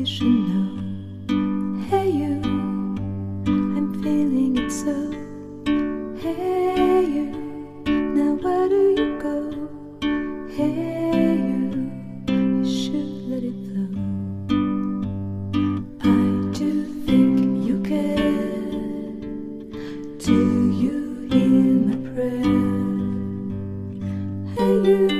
you should know. Hey, you, I'm feeling it so. Hey, you, now where do you go? Hey, you, you should let it flow. I do think you care. Do you hear my prayer? Hey, you.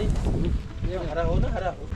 नहीं हरा हो ना हरा हो